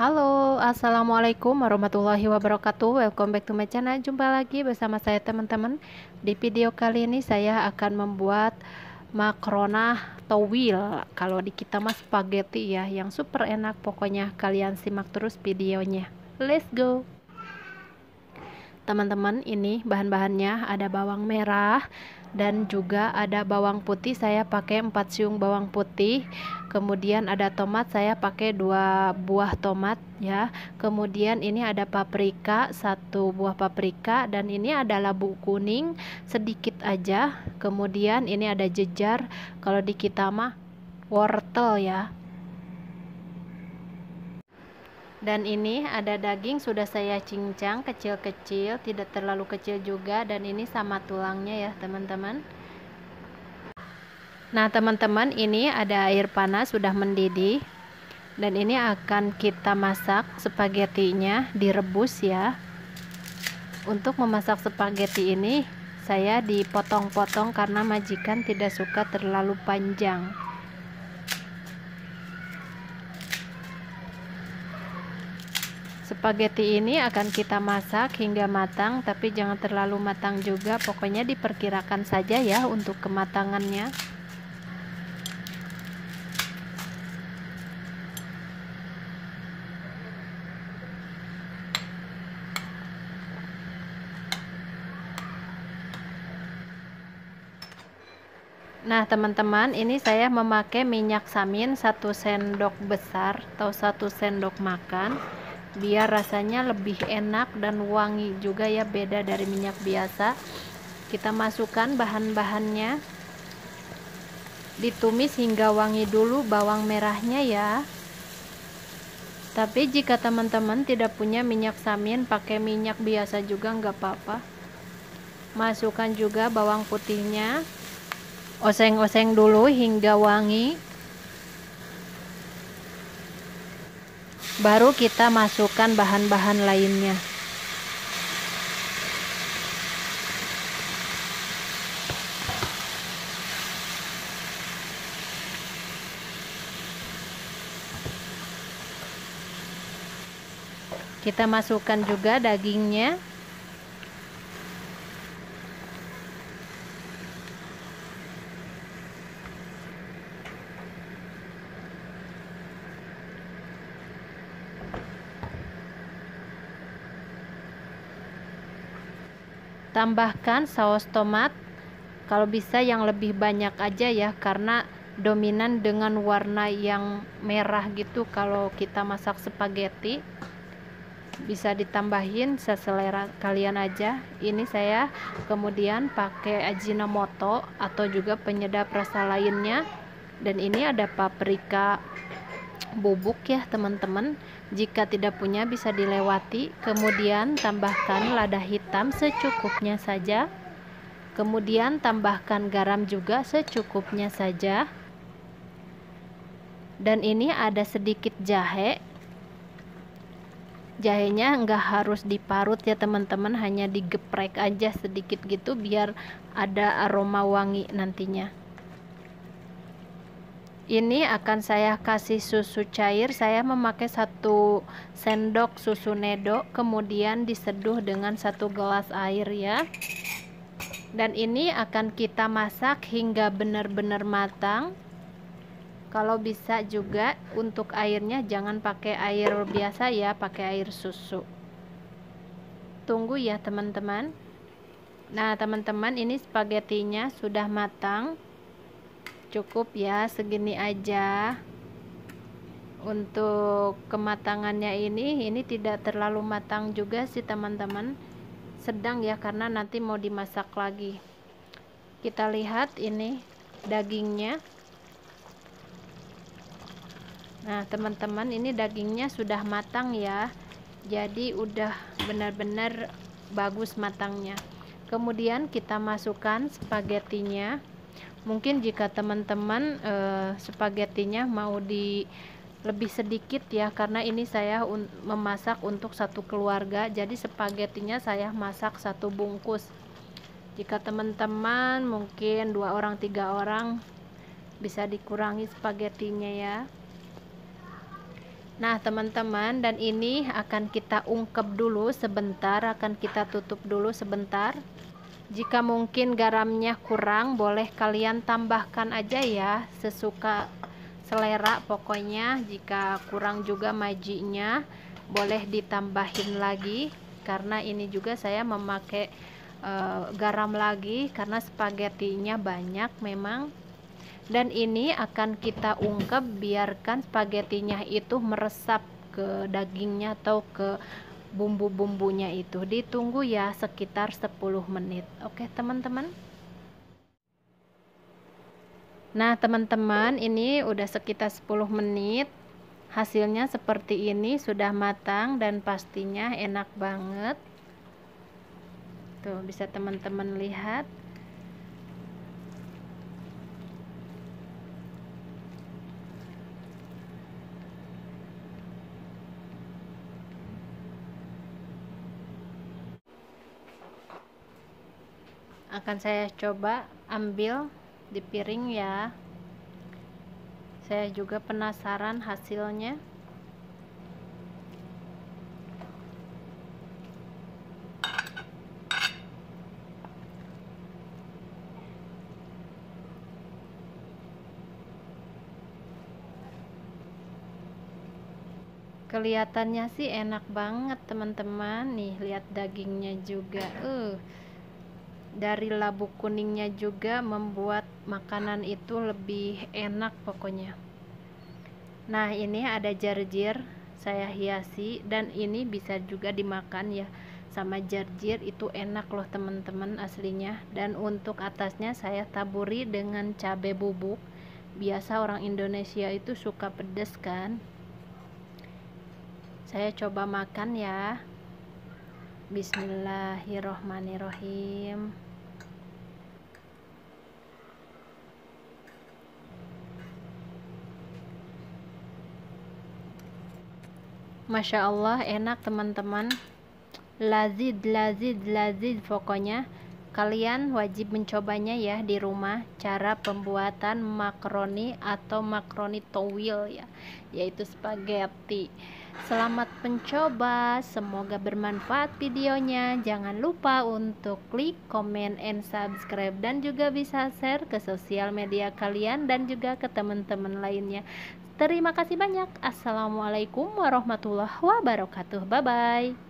Halo, Assalamualaikum warahmatullahi wabarakatuh. Welcome back to my channel. Jumpa lagi bersama saya teman-teman. Di video kali ini saya akan membuat makrona towil Kalau di kita mas spaghetti ya Yang super enak. Pokoknya kalian simak terus videonya. Let's go! Teman-teman ini bahan-bahannya. Ada bawang merah dan juga ada bawang putih saya pakai 4 siung bawang putih. Kemudian ada tomat saya pakai dua buah tomat ya. Kemudian ini ada paprika satu buah paprika. Dan ini ada labu kuning sedikit aja. Kemudian ini ada jejar. Kalau di kita mah wortel ya dan ini ada daging sudah saya cincang kecil-kecil tidak terlalu kecil juga dan ini sama tulangnya ya teman-teman. Nah teman-teman ini ada air panas sudah mendidih dan ini akan kita masak spagettinya direbus ya. Untuk memasak spaghetti ini saya dipotong-potong karena majikan tidak suka terlalu panjang Spaghetti ini akan kita masak hingga matang, tapi jangan terlalu matang juga. Pokoknya diperkirakan saja ya untuk kematangannya. Nah teman-teman ini saya memakai minyak samin satu sendok besar atau satu sendok makan biar rasanya lebih enak dan wangi juga ya beda dari minyak biasa. Kita masukkan bahan-bahannya. Ditumis hingga wangi dulu bawang merahnya ya. Tapi jika teman-teman tidak punya minyak samin pakai minyak biasa juga nggak apa-apa. Masukkan juga bawang putihnya. Oseng-oseng dulu hingga wangi baru kita masukkan bahan-bahan lainnya. Kita masukkan juga dagingnya tambahkan saus tomat kalau bisa yang lebih banyak aja ya karena dominan dengan warna yang merah gitu kalau kita masak spaghetti. Bisa ditambahin seselera kalian aja. Ini saya kemudian pakai ajinomoto atau juga penyedap rasa lainnya. Dan ini ada paprika bubuk ya teman-teman. Jika tidak punya bisa dilewati. Kemudian tambahkan lada hitam secukupnya saja. Kemudian tambahkan garam juga secukupnya saja. Dan ini ada sedikit jahe. Jahenya enggak harus diparut ya teman-teman. Hanya digeprek aja sedikit gitu biar ada aroma wangi nantinya ini akan saya kasih susu cair. Saya memakai satu sendok susu nedo kemudian diseduh dengan satu gelas air ya. Dan ini akan kita masak hingga benar-benar matang. Kalau bisa juga untuk airnya jangan pakai air biasa ya. Pakai air susu. Tunggu ya teman-teman. Nah teman-teman ini spagettinya sudah matang cukup ya segini aja. Untuk kematangannya ini ini tidak terlalu matang juga sih teman-teman. Sedang ya karena nanti mau dimasak lagi. Kita lihat ini dagingnya. Nah teman-teman ini dagingnya sudah matang ya. Jadi udah benar-benar bagus matangnya. Kemudian kita masukkan spagettinya mungkin jika teman-teman uh, spagettinya mau di lebih sedikit ya karena ini saya un memasak untuk satu keluarga. Jadi spagettinya saya masak satu bungkus. Jika teman-teman mungkin dua orang tiga orang bisa dikurangi spagettinya ya. Nah, teman-teman, dan ini akan kita ungkep dulu sebentar, akan kita tutup dulu sebentar. Jika mungkin garamnya kurang, boleh kalian tambahkan aja ya, sesuka selera pokoknya. Jika kurang juga majinya, boleh ditambahin lagi karena ini juga saya memakai uh, garam lagi karena spagettinya banyak memang dan ini akan kita ungkep biarkan spagettinya itu meresap ke dagingnya atau ke bumbu-bumbunya itu ditunggu ya sekitar 10 menit. Oke teman-teman? Nah teman-teman ini udah sekitar 10 menit. Hasilnya seperti ini sudah matang dan pastinya enak banget. Tuh bisa teman-teman lihat akan saya coba ambil di piring ya. Saya juga penasaran hasilnya. Kelihatannya sih enak banget teman-teman. Nih lihat dagingnya juga. Uh dari labu kuningnya juga membuat makanan itu lebih enak pokoknya. Nah ini ada jarjir saya hiasi dan ini bisa juga dimakan ya. Sama jarjir itu enak loh teman-teman aslinya. Dan untuk atasnya saya taburi dengan cabai bubuk. Biasa orang Indonesia itu suka pedas kan. Saya coba makan ya Bismillahirrohmanirrohim. Masya Allah enak teman-teman. Lazid lazid lazid pokoknya kalian wajib mencobanya ya di rumah cara pembuatan makaroni atau makaroni towil ya yaitu spaghetti. Selamat mencoba semoga bermanfaat videonya. Jangan lupa untuk klik komen and subscribe dan juga bisa share ke sosial media kalian dan juga ke teman-teman lainnya. Terima kasih banyak. Assalamualaikum warahmatullahi wabarakatuh. Bye bye